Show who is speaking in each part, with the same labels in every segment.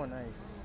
Speaker 1: Oh, nice.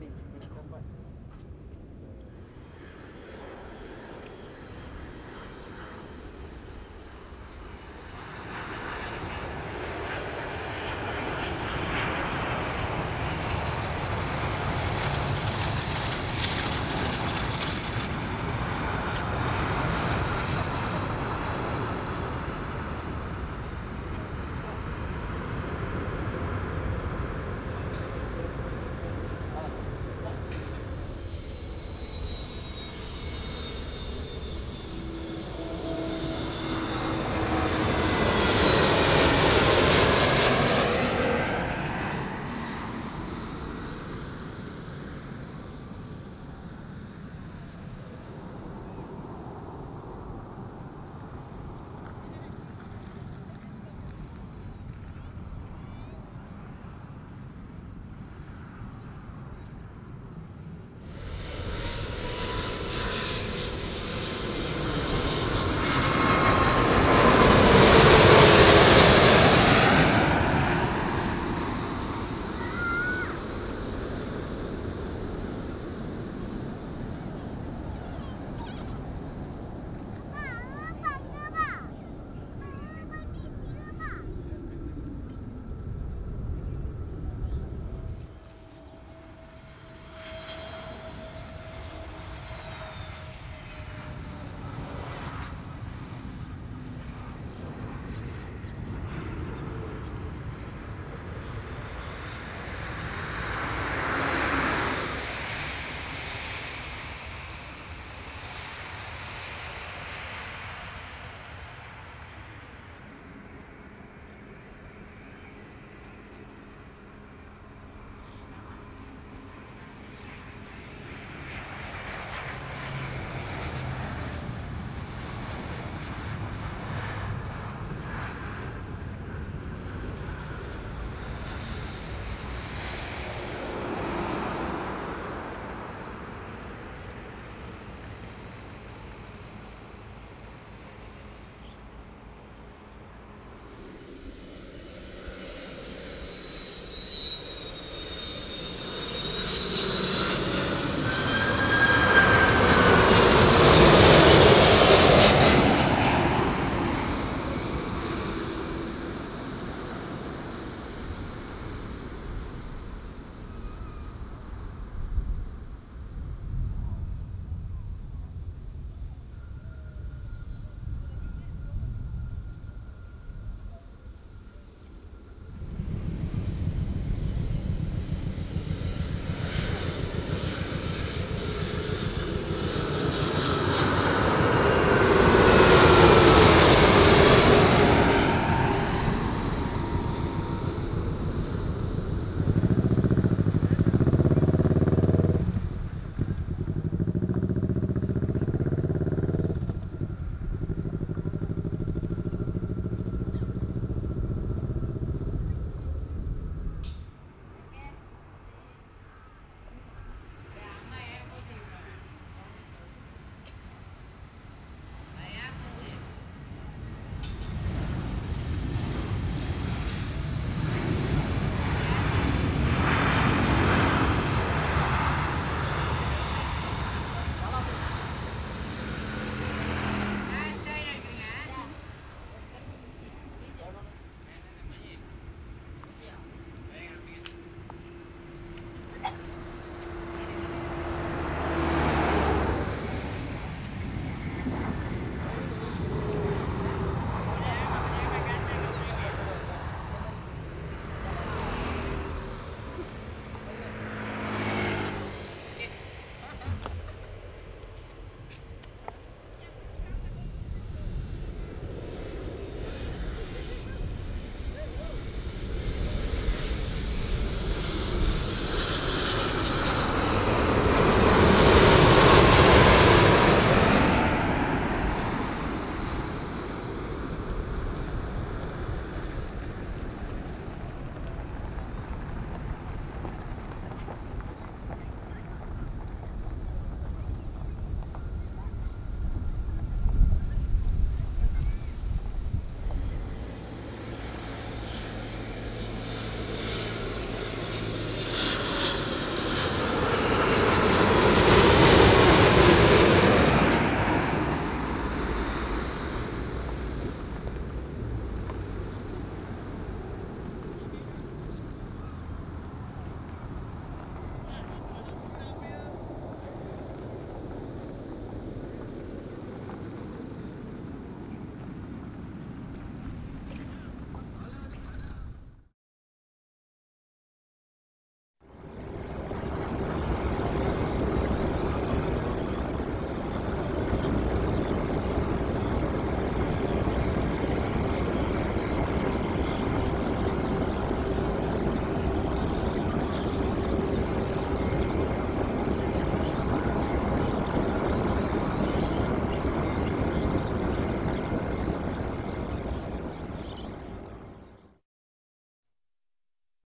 Speaker 1: Dulu